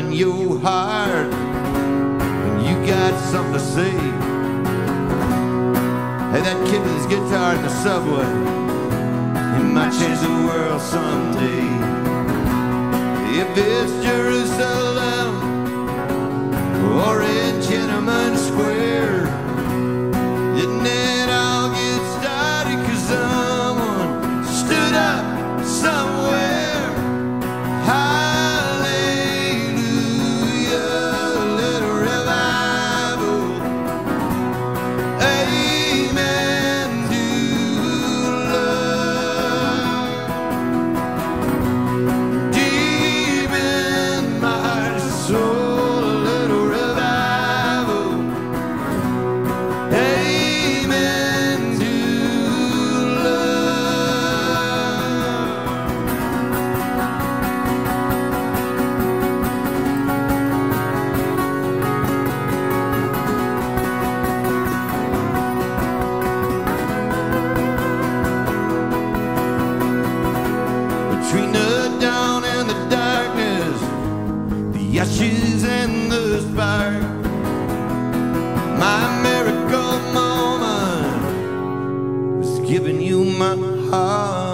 in your heart and you got something to say. Hey, that kid with his guitar in the subway, he might change the world someday. If it's Jerusalem or in Tiananmen Square, didn't it all get started? Cause someone stood up somewhere. giving you my heart.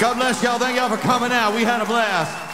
God bless y'all. Thank y'all for coming out. We had a blast.